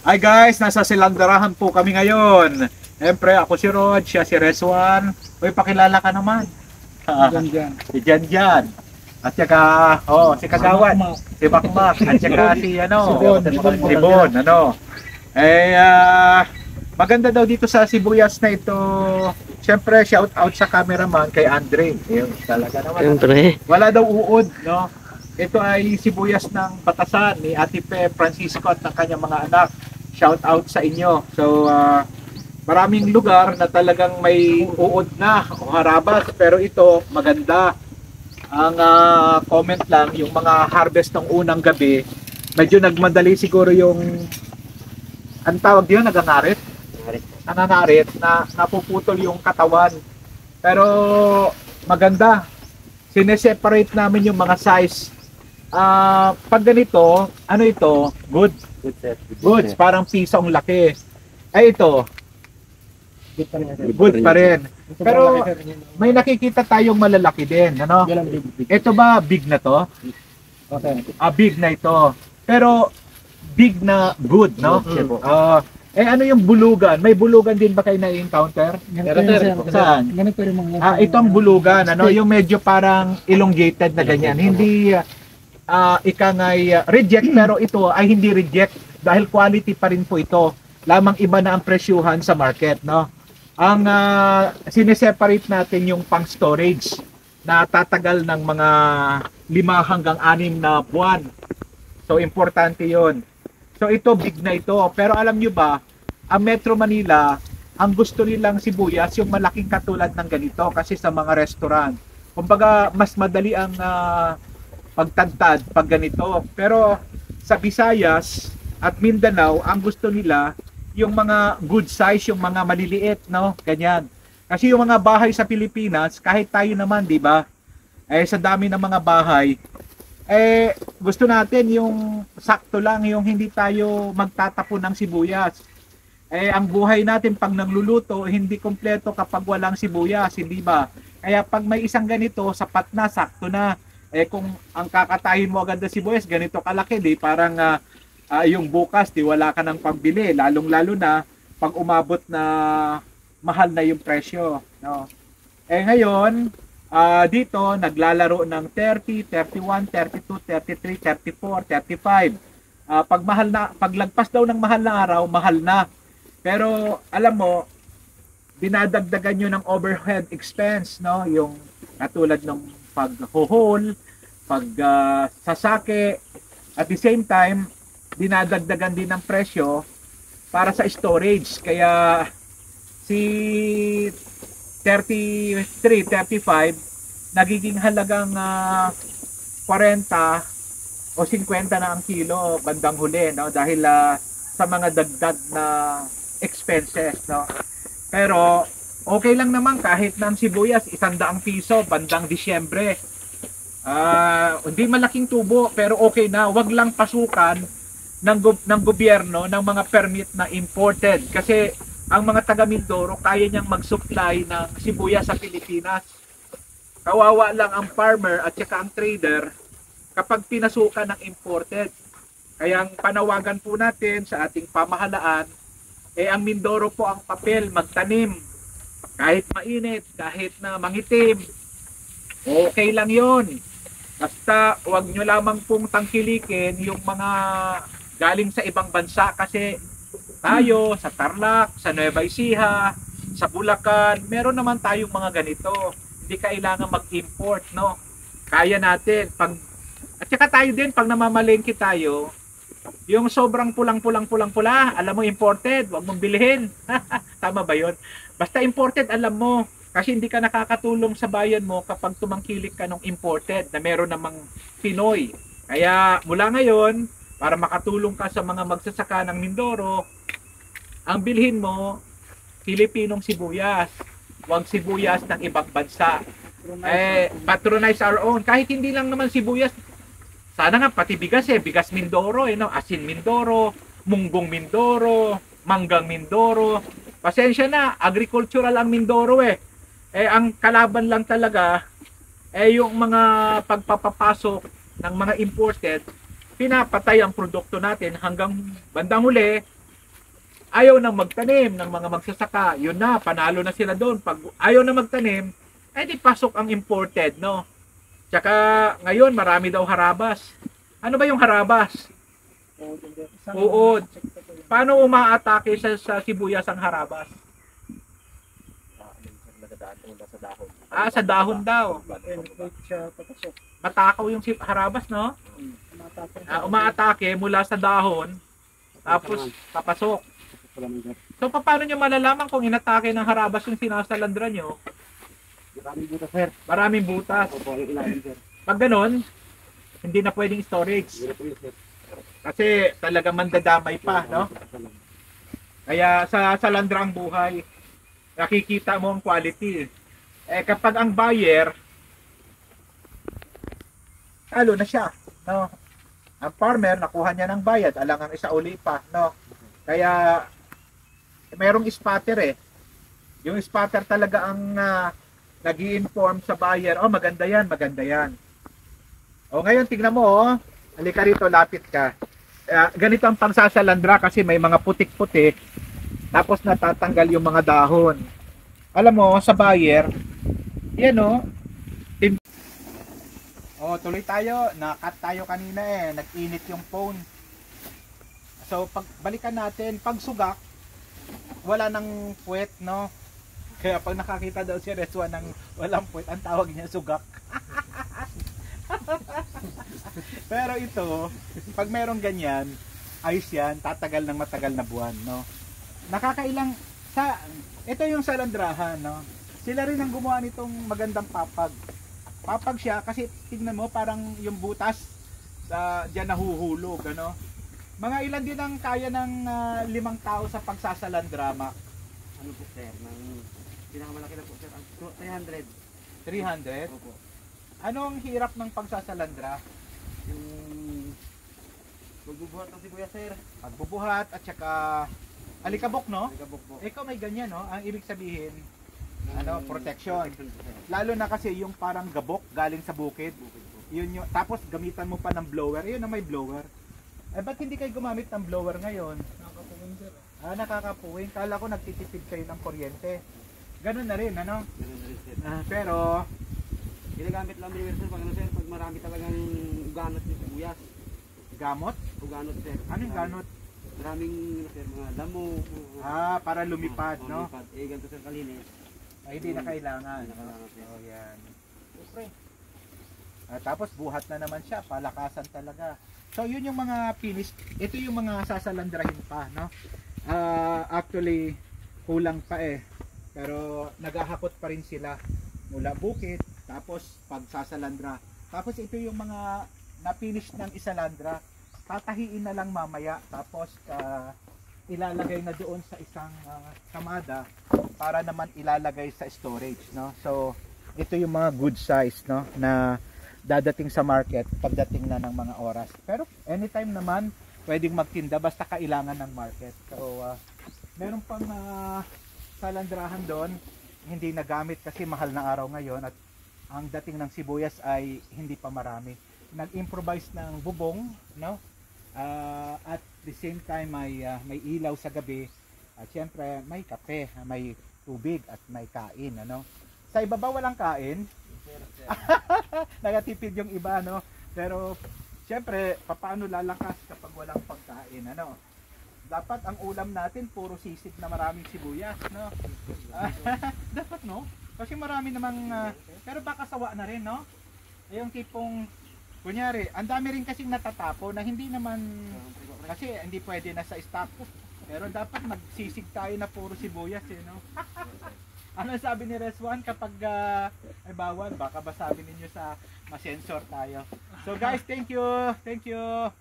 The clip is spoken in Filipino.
Hi guys, nasa Silandarahan po kami ngayon. Siyempre, ako si Rod, siya si Reswan. Uy, pakilala ka naman. Diyan, diyan. si Jan Jan. At saka, oh, si Kagawan, si Makmak, at saka si, ano, Si Bon. si Bon, ano. Eh, ah, maganda daw dito sa Sibuyas na ito. Siyempre, shout out sa cameraman kay Andre. Yun, talaga naman. Siyempre. Wala daw uod, no? Ito ay sibuyas ng batasan ni Ate Pe Francisco at ng kanyang mga anak. Shout out sa inyo. So, ah, maraming lugar na talagang may uod na o harabas, pero ito maganda. Ang ah, comment lang, yung mga harvest ng unang gabi, medyo nagmadali siguro yung ang tawag yun, nagangarit? Nananarit na napuputol yung katawan. Pero maganda. Sineseparate namin yung mga size. Ah, pag ganito, ano ito? Good. Good set. Goods, parang piso ang laki. Ay ito, Good pa rin. good pa rin. Pero. May nakikita tayong malalaki din, ano? Ito ba big na to? Okay. Ah, big na ito. Pero big na good, no? Good. Ah, eh ano yung bulugan? May bulugan din ba kayo na-encounter? Saan? Ganito rin mga... Ah, itong bulugan, ano, yung medyo parang elongated na ganyan. Hindi ah ika nga'y, ah, reject pero ito ay hindi reject dahil quality pa rin po ito. Lamang iba na ang presyuhan sa market, no? Ang ah, sineseparate natin yung pang storage na tatagal ng mga lima hanggang anim na buwan. So importante 'yon. So ito big na ito, pero alam nyo ba, ang Metro Manila, ang gusto nilang sibuyas yung malaking katulad ng ganito kasi sa mga restaurant. Kumbaga mas madali ang ah, pagtagtad pag ganito. Pero sa Visayas at Mindanao, ang gusto nila yung mga good size, yung mga maliliit, no? Ganyan. Kasi yung mga bahay sa Pilipinas, kahit tayo naman, di ba? Eh, sa dami ng mga bahay, eh, gusto natin yung sakto lang, yung hindi tayo magtatapon ng sibuyas. Eh, ang buhay natin pag nagluluto, hindi kompleto kapag walang sibuyas, hindi ba? Kaya pag may isang ganito, sapat na, sakto na. Eh, kung ang kakatayin mo agad na sibuyas, ganito kalaki, di? Parang ah, ah, yung bukas, di wala ka ng pambili. Lalong-lalo na pag umabot na mahal na yung presyo. No? Eh ngayon, ah, dito naglalaro ng 30, 31, 32, 33, 34, 35. Ah, pag mahal na, paglagpas daw ng mahal na araw, mahal na. Pero alam mo, dinadagdagan nyo ng overhead expense, no? Yung katulad ng pag-hole, pag ah, sasake, at the same time, dinadagdagan din ng presyo para sa storage. Kaya si 33, 35, nagiging halagang ah, 40 o 50 na ang kilo bandang huli no dahil ah, sa mga dagdag na expenses no pero okay lang naman kahit ng sibuyas isandaang piso bandang Disyembre Ah, hindi malaking tubo pero okay na wag lang pasukan ng ng gobyerno ng mga permit na imported kasi ang mga taga Mindoro kaya niyang mag-supply ng sibuyas sa Pilipinas. Kawawa lang ang farmer at saka ang trader kapag pinasukan ng imported. Kaya ang panawagan po natin sa ating pamahalaan, eh ang Mindoro po ang papel magtanim. Kahit mainit, kahit na mangitim, okay lang yon. Basta wag nyo lamang pong tangkilikin yung mga galing sa ibang bansa kasi tayo sa Tarlac, sa Nueva Ecija, sa Bulacan, meron naman tayong mga ganito. Hindi kailangan mag-import, no? Kaya natin. Pag, at saka tayo din, pag namamalengke tayo, yung sobrang pulang-pulang-pulang-pula, alam mo imported, wag mong bilhin. Tama ba yun? Basta imported, alam mo. Kasi hindi ka nakakatulong sa bayan mo kapag tumangkilik ka ng imported na meron namang Pinoy. Kaya mula ngayon, para makatulong ka sa mga magsasaka ng Mindoro, ang bilhin mo, Pilipinong sibuyas. Huwag sibuyas ng ibang bansa. Eh, patronize our own. Kahit hindi lang naman sibuyas, sana nga pati bigas eh. Bigas Mindoro, eh, no? asin Mindoro, munggong Mindoro, manggang Mindoro. Pasensya na, agricultural ang Mindoro eh. Eh, ang kalaban lang talaga, eh yung mga pagpapapasok ng mga imported, pinapatay ang produkto natin hanggang bandang huli, ayaw nang magtanim ng mga magsasaka, yun na, panalo na sila doon. Pag ayaw na magtanim, eh di pasok ang imported, no? Tsaka ngayon, marami daw harabas. Ano ba yung harabas? Uod. Paano umaatake sa, sa sibuyas ang harabas? Ah, sa dahon daw. Matakaw yung si- harabas, no? Ah, umaatake mula sa dahon, tapos papasok. So, paano nyo malalaman kung inatake ng harabas yung sinasalandra nyo? Maraming buta, sir. Maraming butas. Opo, yung ilalim, sir. Pag ganon, hindi na pwedeng storage. Hindi na sir. Kasi talaga mandadamay pa, no? Kaya sa salandra ang buhay, nakikita mo ang quality. Eh kapag ang buyer, talo na siya, no? Ang farmer, nakuha niya ng bayad, alangang isa uli pa, no? Kaya, merong spotter eh. Yung spotter talaga ang uh, nag inform sa buyer, oh maganda yan, maganda yan. O ngayon, tignan mo, oh. Halika rito, lapit ka. Ah, ganito ang pangsasalandra kasi may mga putik-putik tapos natatanggal yung mga dahon. Alam mo, sa buyer, yan o. Tim- oh, tuloy tayo. Nakat tayo kanina eh. Nag-init yung phone. So, pag balikan natin, pag sugak, wala nang puwet, no? Kaya pag nakakita daw si Reswa ng walang puwet, ang tawag niya sugak. Pero ito, pag merong ganyan, ayos yan, tatagal ng matagal na buwan, no? Nakakailang, sa, ito yung salandrahan, no? Sila rin ang gumawa nitong magandang papag. Papag siya kasi tingnan mo parang yung butas sa diyan nahuhulog, ano? Mga ilan din ang kaya ng ah, limang tao sa pagsasalandrama? Ano po, sir? Nang pinakamalaki na po, sir. Ang 300. 300. Opo. Ano ang hirap ng pagsasalandra? Yung magbubuhat ng sibuyas, sir. Pagbubuhat at saka alikabok, no? Nagabok po. Ikaw may ganyan, no? Ang ibig sabihin, ano, protection. Lalo na kasi yung parang gabok galing sa bukid. Bukid po. Yun yung, tapos gamitan mo pa ng blower. Yun na may blower. Eh, ba't hindi kayo gumamit ng blower ngayon? Nakakapuwin sir. Ah, nakakapuwing. Kala ko nagtitipid kayo ng kuryente. Ganun na rin, ano? Ganun na rin, sir. Ah, pero, Ginagamit lang din, sir, pag ano, sir, pag marami talagang uganot yung sibuyas. gamot? Uganot, sir. Ano yung ganot? Maraming, ano, sir, mga damo. Ah, para lumipad, mga- no? lumipad. Eh, ganito, sir, kalinis. Ay, hindi na kailangan. Hindi na kailangan, sir. Oh, yan. Siyempre. Ah, tapos buhat na naman siya, palakasan talaga. So yun yung mga finish. Ito yung mga sasalandrahin pa, no? Ah, actually kulang pa eh. Pero naghahakot pa rin sila mula bukid, tapos pagsasalandra. Tapos ito yung mga na-finish ng isalandra. Tatahiin na lang mamaya, tapos ah, ilalagay na doon sa isang ah, kamada para naman ilalagay sa storage, no? So ito yung mga good size, no, na dadating sa market pagdating na ng mga oras. Pero anytime naman pwedeng magtinda basta kailangan ng market. So ah, meron pang ah, salandrahan doon hindi nagamit kasi mahal na araw ngayon at ang dating ng sibuyas ay hindi pa marami. Nag-improvise ng bubong, no? Ah, at the same time may ah, may ilaw sa gabi at syempre may kape, may tubig at may kain, ano? Sa ibaba walang kain, nagatipid yung iba no pero syempre papaano lalakas kapag walang pagkain ano dapat ang ulam natin puro sisig na maraming sibuyas no? Dapat no? Kasi marami namang ah, pero baka sawa na rin no? Yung tipong kunyari ang dami rin kasing natatapo na hindi naman kasi hindi pwede na sa stock. Pero dapat magsisig tayo na puro sibuyas eh no? Ano sabi ni Reswan kapag ah, ay bawal? Baka ba sabi ninyo sa masensor tayo? So guys thank you! Thank you